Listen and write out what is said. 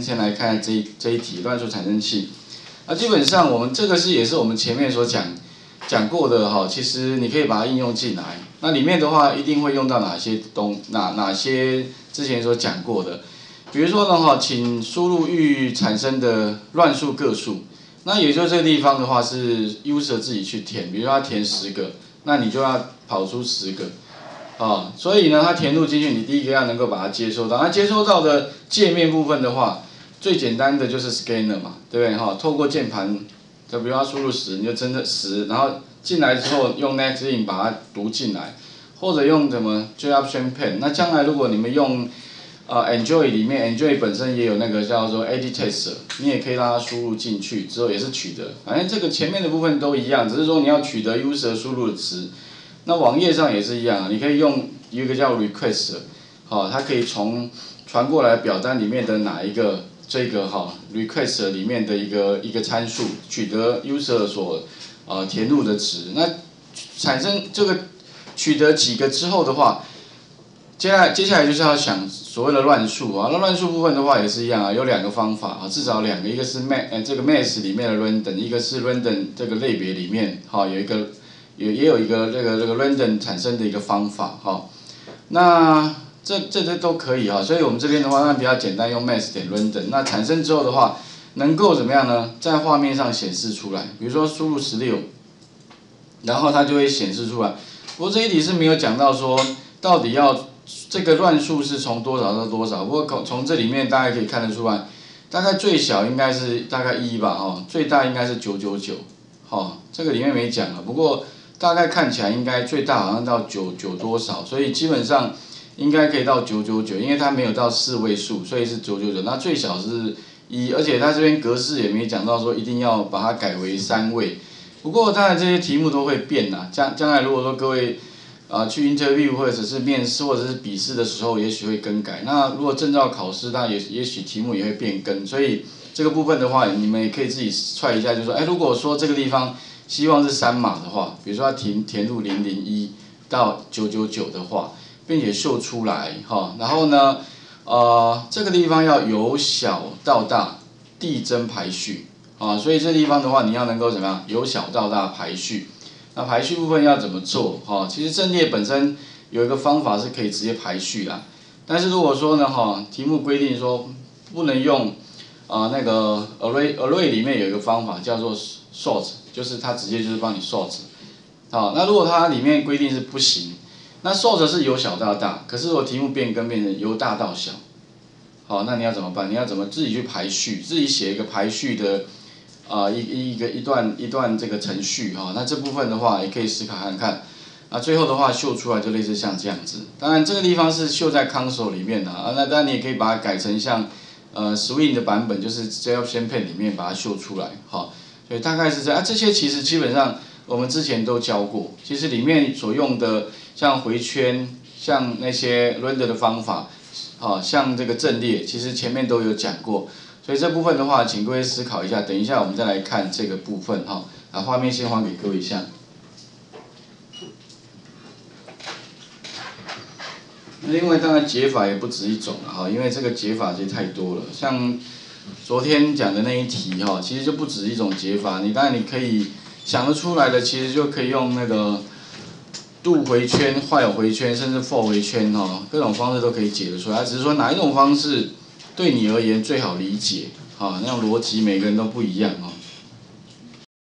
先来看这一这一题乱数产生器。那基本上我们这个是也是我们前面所讲讲过的哈，其实你可以把它应用进来。那里面的话一定会用到哪些东哪哪些之前所讲过的，比如说呢哈，请输入预产生的乱数个数。那也就这个地方的话是 user 自己去填，比如说他填十个，那你就要跑出十个。啊，所以呢，它填入进去，你第一个要能够把它接收到。那接收到的界面部分的话，最简单的就是 scanner 嘛，对不对？哈，透过键盘，就比如说输入十，你就真的十，然后进来之后用 nextIn 把它读进来，或者用什么 JOption Pen。那将来如果你们用呃 Enjoy 里面，Enjoy 本身也有那个叫做 Edit Test，你也可以让它输入进去之后也是取得，反正这个前面的部分都一样，只是说你要取得 user 输入的值。那网页上也是一样啊，你可以用一个叫 request，好，它可以从传过来表单里面的哪一个这个哈 request 里面的一个一个参数，取得 user 所呃填入的值，那产生这个取得几个之后的话，接下来接下来就是要想所谓的乱数啊，那乱数部分的话也是一样啊，有两个方法啊，至少两个，一个是 m a 呃这个 m a t 里面的 random，一个是 random 这个类别里面哈有一个。也也有一个这个这个 random 产生的一个方法哈，那这这些都可以哈，所以我们这边的话那比较简单，用 math 点 random，那产生之后的话，能够怎么样呢？在画面上显示出来，比如说输入十六，然后它就会显示出来。不过这一题是没有讲到说到底要这个乱数是从多少到多少，不过从这里面大家可以看得出来，大概最小应该是大概一吧哈，最大应该是九九九，哈，这个里面没讲啊，不过。大概看起来应该最大好像到九九多少，所以基本上应该可以到九九九，因为它没有到四位数，所以是九九九。那最小是一，而且它这边格式也没讲到说一定要把它改为三位。不过当然这些题目都会变呐，将将来如果说各位啊去 interview 或者是面试或者是笔试的时候，也许会更改。那如果证照考试，那也也许题目也会变更。所以这个部分的话，你们也可以自己踹一下，就说哎，如果说这个地方。希望是三码的话，比如说填填入零零一到九九九的话，并且秀出来哈，然后呢，呃，这个地方要由小到大递增排序啊，所以这地方的话，你要能够怎么样？由小到大排序，那排序部分要怎么做哈？其实阵列本身有一个方法是可以直接排序的，但是如果说呢哈，题目规定说不能用啊那个 array array 里面有一个方法叫做 sort。就是它直接就是帮你 sort，好，那如果它里面规定是不行，那 sort 是由小到大，可是我题目变更变成由大到小，好，那你要怎么办？你要怎么自己去排序，自己写一个排序的啊一一个一段一段这个程序哈，那这部分的话也可以思考看看，啊最后的话秀出来就类似像这样子，当然这个地方是秀在 console 里面的啊，那当然你也可以把它改成像呃 swing 的版本，就是 JavaScript 里面把它秀出来，哈，所以，大概是这样啊。这些其实基本上我们之前都教过。其实里面所用的像回圈、像那些 render 的方法，啊，像这个阵列，其实前面都有讲过。所以这部分的话，请各位思考一下。等一下我们再来看这个部分哈。啊，画面先还给各位一下。另外，当然解法也不止一种了哈，因为这个解法其实太多了，像。昨天讲的那一题哈，其实就不止一种解法。你当然你可以想得出来的，其实就可以用那个度回圈、while 回圈，甚至 for 回圈哈，各种方式都可以解得出来。只是说哪一种方式对你而言最好理解哈，那种逻辑每个人都不一样哦。